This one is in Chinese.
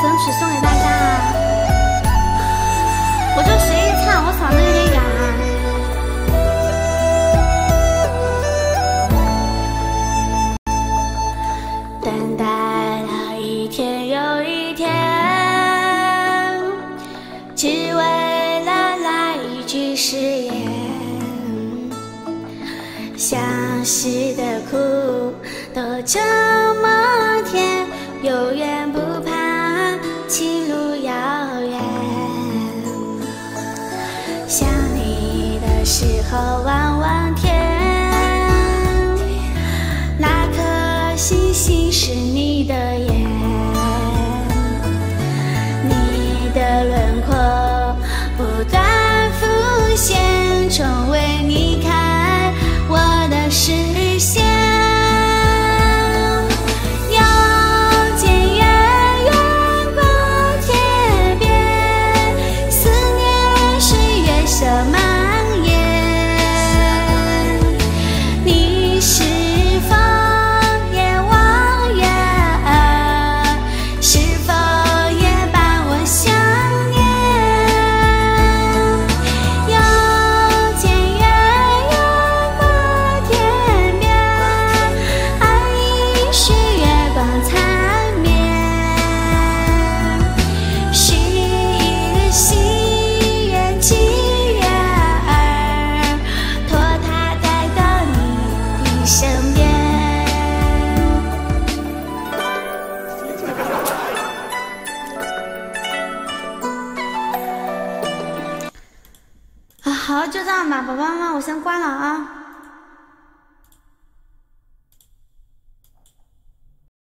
死人曲送给大家啊！我就随意唱，我嗓子有点哑。等待了一天又一天，只为了来一句誓言。相识的苦都这么甜，有缘不情路遥远。想你的时候望望天，那颗星星是你的眼，好，就这样吧，宝宝们，我先关了啊。